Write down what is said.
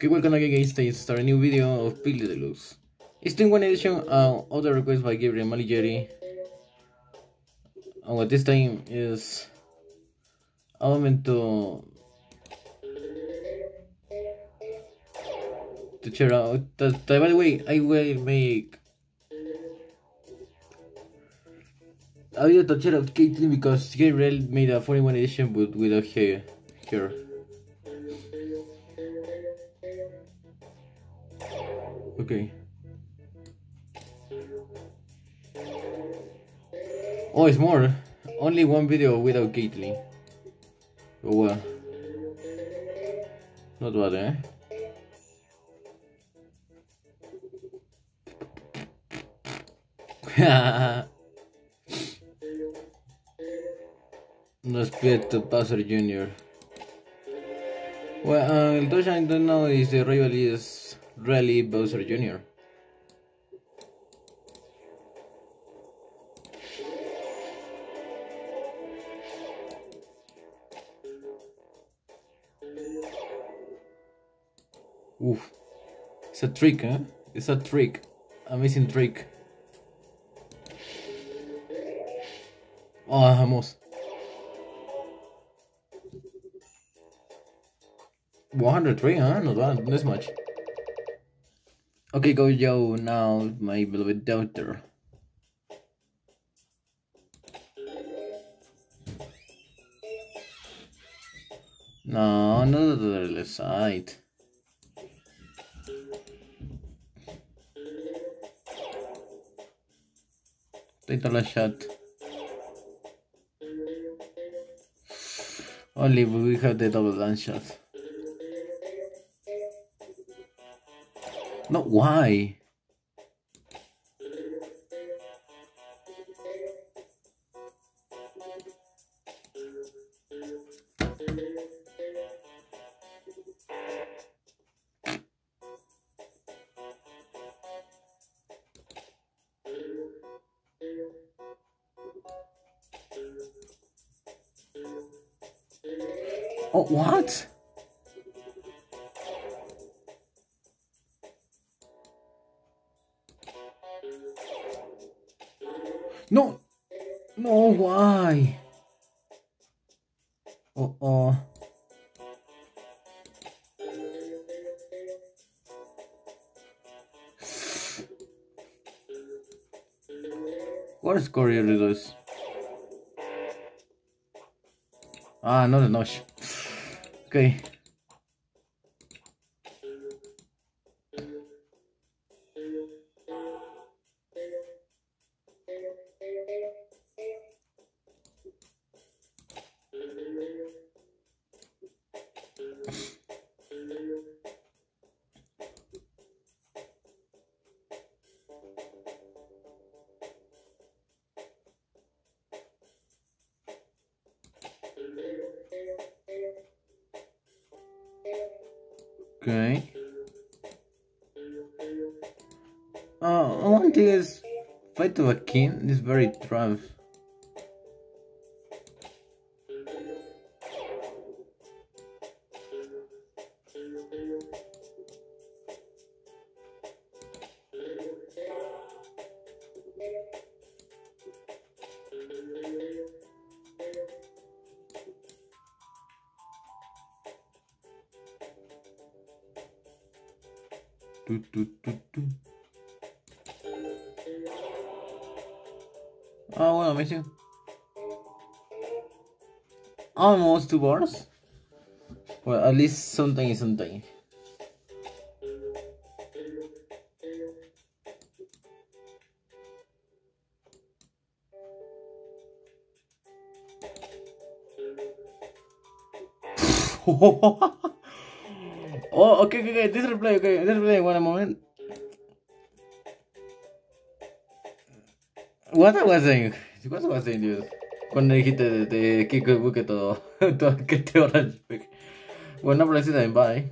Okay, welcome again guys, today start a new video of Peggle Deluxe. It's in one edition, uh, other request by Gabriel Maligeri. And what this time is a moment to check out that, that by the way I will make I will to check out Caitlyn because Gabriel made a 41 edition but without her here. Okay. Oh, it's more. Only one video without Caitlyn. Oh well. Not bad, eh? Respeto, Bowser Jr. Well, uh, I don't know is the rival is really Bowser Jr. Oof. It's a trick, huh? It's a trick. Amazing trick. Oh, vamos. 103, huh? Not bad, this much. Okay, go yo now, my beloved daughter. No, no, to the left side. Take the shot. Only we have the double dance shot. No, why? Oh, what? No, no, why? Uh oh. What is Coriolis? Ah, not a notch. Okay. Okay. Uh, one thing is, Five to a King is very tough. Do, do, do, do. Oh, ah, bueno, missing. Almost two bars. Well, at least something is something. Oh, Oh, okay, okay, okay. This replay, okay. This replay, one moment. What I was saying? What I was saying, dude? Cuando dijiste de, de Kiko y Buque todo, todo que te orange. Bueno, pero sí también, bye.